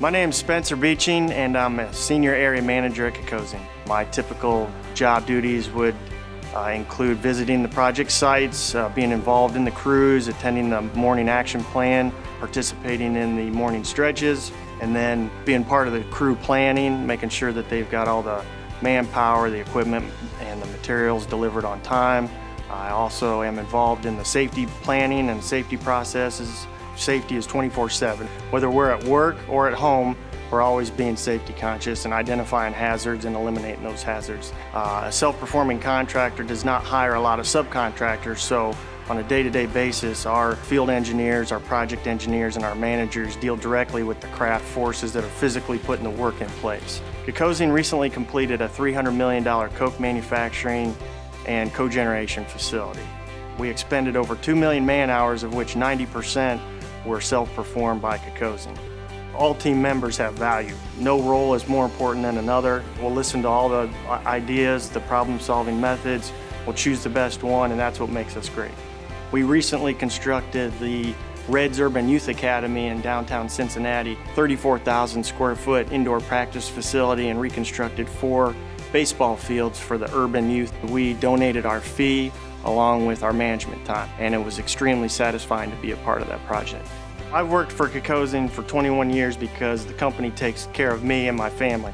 My name's Spencer Beeching and I'm a senior area manager at Kokosing. My typical job duties would uh, include visiting the project sites, uh, being involved in the crews, attending the morning action plan, participating in the morning stretches, and then being part of the crew planning, making sure that they've got all the manpower, the equipment, and the materials delivered on time. I also am involved in the safety planning and safety processes. Safety is 24-7. Whether we're at work or at home, we're always being safety conscious and identifying hazards and eliminating those hazards. Uh, a self-performing contractor does not hire a lot of subcontractors, so on a day-to-day -day basis, our field engineers, our project engineers, and our managers deal directly with the craft forces that are physically putting the work in place. Kokosing recently completed a $300 million coke manufacturing and cogeneration facility. We expended over 2 million man hours, of which 90% were self-performed by Kokosing. All team members have value. No role is more important than another. We'll listen to all the uh, ideas, the problem-solving methods. We'll choose the best one, and that's what makes us great. We recently constructed the Reds Urban Youth Academy in downtown Cincinnati, 34,000 square foot indoor practice facility and reconstructed four baseball fields for the urban youth. We donated our fee along with our management time and it was extremely satisfying to be a part of that project. I've worked for Kokosing for 21 years because the company takes care of me and my family.